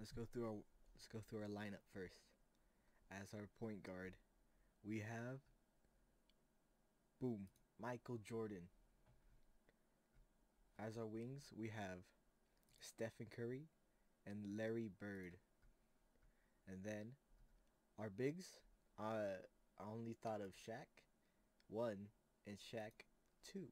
let's go through our let's go through our lineup first. As our point guard, we have boom, Michael Jordan. As our wings, we have Stephen Curry and Larry Bird. And then our bigs, uh, I only thought of Shaq, one, and Shaq, two.